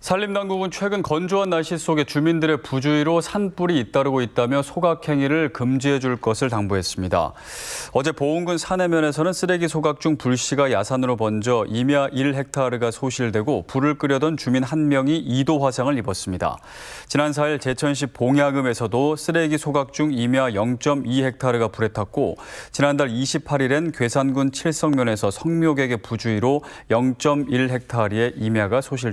산림당국은 최근 건조한 날씨 속에 주민들의 부주의로 산불이 잇따르고 있다며 소각행위를 금지해 줄 것을 당부했습니다. 어제 보은군 산해면에서는 쓰레기 소각 중 불씨가 야산으로 번져 임야 1헥타르가 소실되고 불을 끄려던 주민 한 명이 2도 화상을 입었습니다. 지난 4일 제천시 봉야금에서도 쓰레기 소각 중 임야 0.2헥타르가 불에 탔고 지난달 28일엔 괴산군 칠성면에서 성묘객의 부주의로 0.1헥타르의 임야가 소실